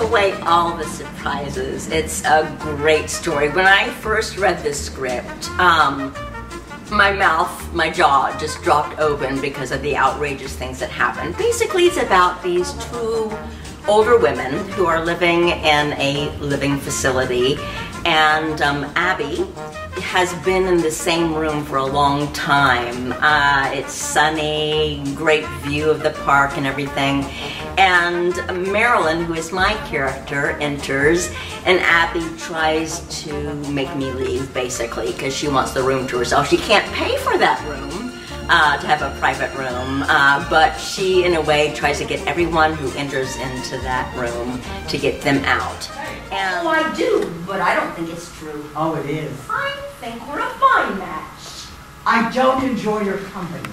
away all the surprises. It's a great story. When I first read this script, um, my mouth, my jaw just dropped open because of the outrageous things that happened. Basically, it's about these two older women who are living in a living facility and um, Abby has been in the same room for a long time. Uh, it's sunny, great view of the park and everything. And Marilyn, who is my character, enters, and Abby tries to make me leave, basically, because she wants the room to herself. She can't pay for that room. Uh, to have a private room, uh, but she, in a way, tries to get everyone who enters into that room to get them out. And oh, I do, but I don't think it's true. Oh, it is. I think we're a fine match. I don't enjoy your company.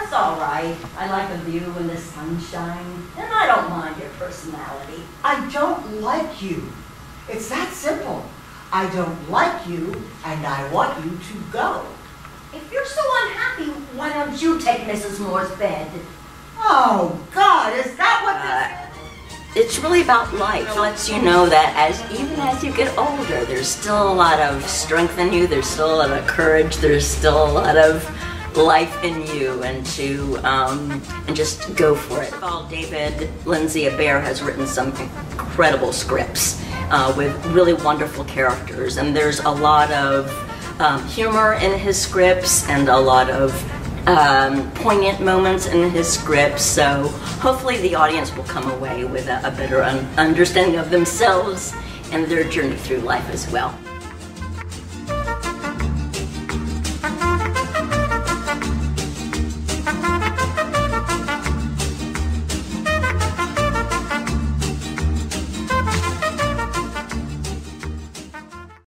That's all right. I like the view and the sunshine, and I don't mind your personality. I don't like you. It's that simple. I don't like you, and I want you to go. If you're so unhappy, why don't you take Mrs. Moore's bed? Oh, God, is that what uh, it's really about life. It lets you know that as even as you get older, there's still a lot of strength in you. There's still a lot of courage. There's still a lot of life in you, and to um, and just go for it. Well, David Lindsay Abaire has written some incredible scripts uh, with really wonderful characters, and there's a lot of um, humor in his scripts and a lot of um, poignant moments in his scripts. So hopefully the audience will come away with a, a better un understanding of themselves and their journey through life as well.